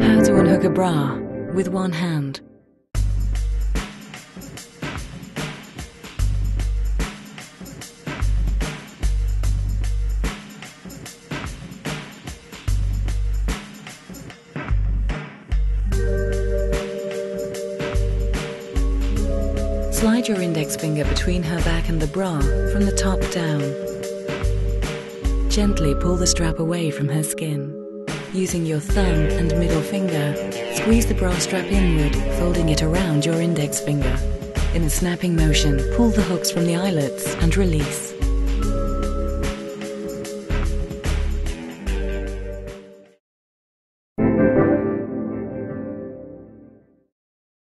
How to unhook a bra with one hand. Slide your index finger between her back and the bra from the top down. Gently pull the strap away from her skin. Using your thumb and middle finger, squeeze the bra strap inward, folding it around your index finger. In a snapping motion, pull the hooks from the eyelets and release.